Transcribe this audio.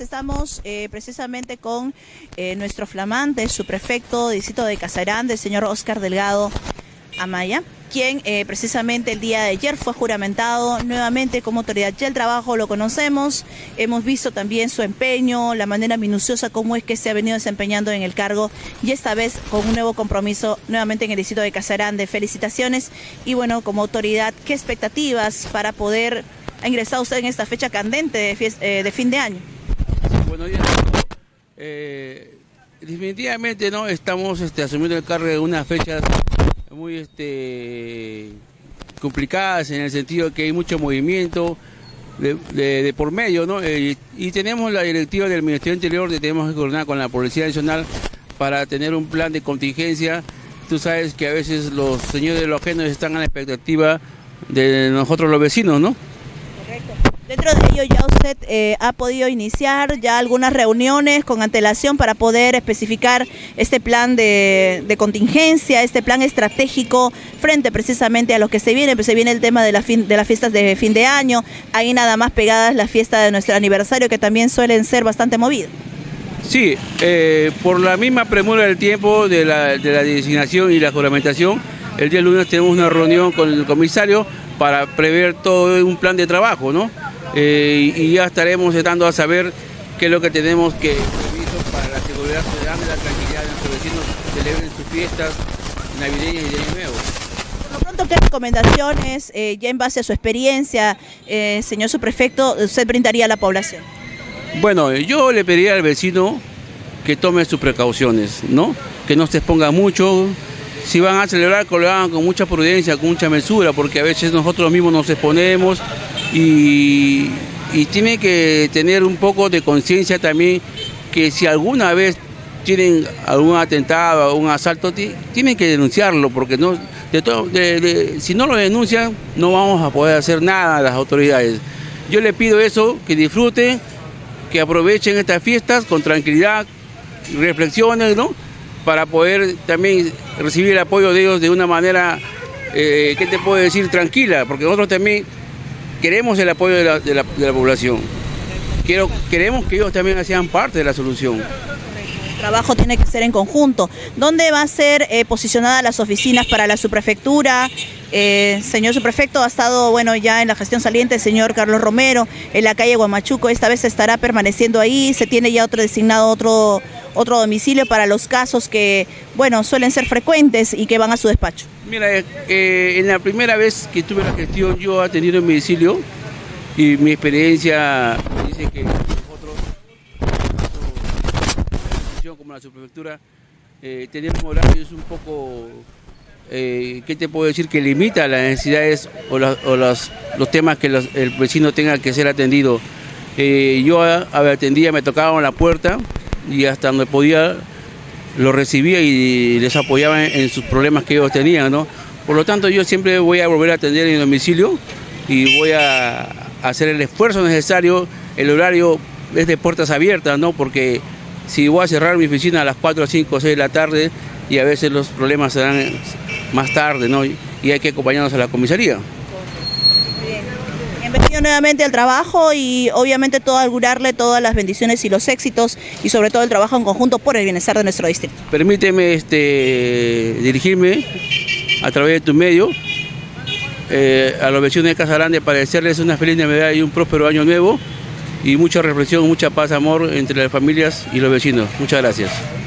Estamos eh, precisamente con eh, nuestro flamante, su prefecto distrito de Casarán, el señor Oscar Delgado Amaya, quien eh, precisamente el día de ayer fue juramentado nuevamente como autoridad. Ya el trabajo lo conocemos, hemos visto también su empeño, la manera minuciosa como es que se ha venido desempeñando en el cargo y esta vez con un nuevo compromiso nuevamente en el distrito de Casarán. De felicitaciones y bueno, como autoridad, ¿qué expectativas para poder ha ingresado usted en esta fecha candente de, de fin de año? Buenos días. Eh, definitivamente no estamos este, asumiendo el cargo de unas fechas muy este, complicadas en el sentido que hay mucho movimiento de, por medio, ¿no? Eh, y tenemos la directiva del Ministerio Interior de tenemos que coordinar con la Policía Nacional para tener un plan de contingencia. Tú sabes que a veces los señores de los ajenos están a la expectativa de nosotros los vecinos, ¿no? Dentro de ello ya usted eh, ha podido iniciar ya algunas reuniones con antelación para poder especificar este plan de, contingencia, este plan estratégico frente precisamente a lo que se viene, pues se viene el tema de, la de las fiestas de fin de año, ahí nada más pegadas las fiestas de nuestro aniversario que también suelen ser bastante movidas. Sí, eh, por la misma premura del tiempo de la, de la designación y la juramentación, el día lunes tenemos una reunión con el comisario para prever todo un plan de trabajo, ¿no? Eh, y ya estaremos dando a saber qué es lo que tenemos que previsto para la seguridad ciudadana y la tranquilidad de nuestros vecinos celebren sus fiestas navideñas y de año nuevo. Por lo pronto, ¿qué recomendaciones, eh, ya en base a su experiencia, eh, señor subprefecto, usted brindaría a la población? Bueno, yo le pediría al vecino que tome sus precauciones, ¿no? Que no se exponga mucho. Si van a celebrar, que lo hagan con mucha prudencia, con mucha mesura, porque a veces nosotros mismos nos exponemos y, tiene que tener un poco de conciencia también que si alguna vez tienen algún atentado, algún asalto, tienen que denunciarlo, porque no, si no lo denuncian no vamos a poder hacer nada las autoridades. Yo le pido eso, que disfruten, que aprovechen estas fiestas con tranquilidad, reflexiones, ¿no? Para poder también recibir el apoyo de ellos de una manera, eh, ¿qué te puedo decir? Tranquila, porque nosotros también queremos el apoyo de la, población. Quiero, queremos que ellos también sean parte de la solución. El trabajo tiene que ser en conjunto. ¿Dónde va a ser eh, posicionadas las oficinas para la subprefectura? Eh, señor subprefecto, ha estado bueno ya en la gestión saliente el señor Carlos Romero en la calle Guamachuco. Esta vez estará permaneciendo ahí. Se tiene ya otro designado otro otro domicilio para los casos que, bueno, suelen ser frecuentes y que van a su despacho? Mira, eh, en la primera vez que tuve la gestión yo he tenido en mi domicilio y mi experiencia dice que nosotros, como la subprefectura, eh, tenemos horarios un poco, eh, ¿qué te puedo decir? Que limita las necesidades o, los, temas que el vecino tenga que ser atendido. Eh, yo atendía, me tocaba en la puerta, y hasta donde podía lo recibía y les apoyaba en, sus problemas que ellos tenían, ¿no? Por lo tanto, yo siempre voy a volver a atender en domicilio y voy a hacer el esfuerzo necesario. El horario es de puertas abiertas, ¿no? Porque si voy a cerrar mi oficina a las 4, 5, 6 de la tarde y a veces los problemas se dan más tarde, ¿no? Y hay que acompañarnos a la comisaría. Bienvenido nuevamente al trabajo y obviamente todo augurarle todas las bendiciones y los éxitos y sobre todo el trabajo en conjunto por el bienestar de nuestro distrito. Permíteme este, dirigirme a través de tu medio eh, a los vecinos de Casarande para desearles una feliz Navidad y un próspero año nuevo y mucha reflexión, mucha paz, amor entre las familias y los vecinos. Muchas gracias.